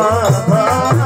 राधा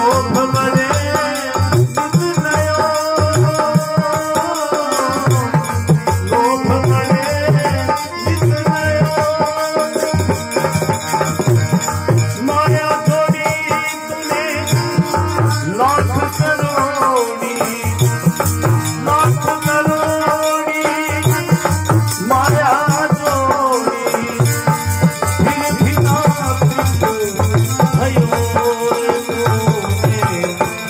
तो कमले